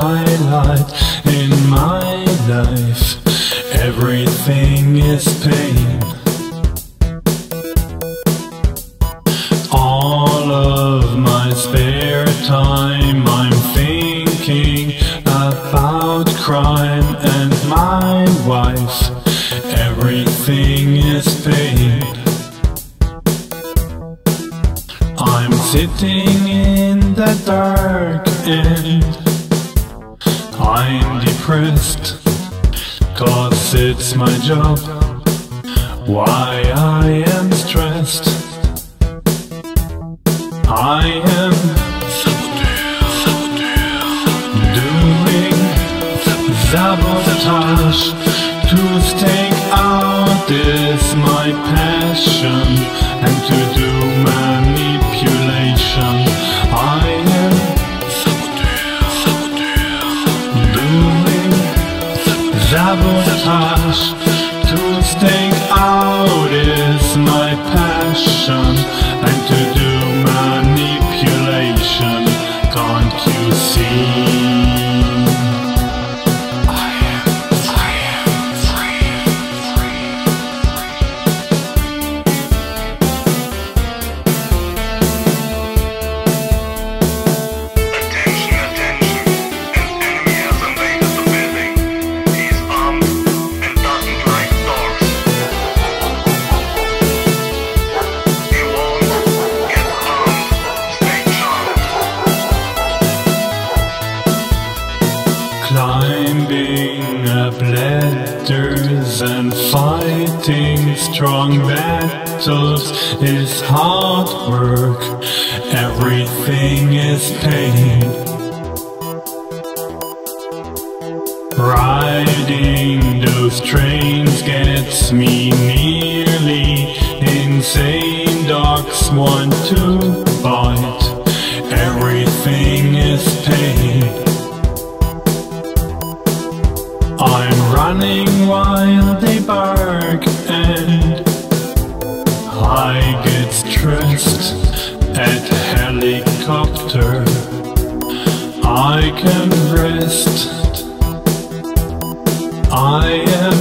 highlight in my life. Everything is pain. All of my spare time I'm thinking about crime and my wife. Everything is pain. I'm sitting in the dark and I'm depressed Cause it's my job. Why I am sabotage To and fighting strong battles is hard work. Everything is pain. Riding those trains gets me nearly insane. Dogs want to bite. Everything helicopter. I can rest. I am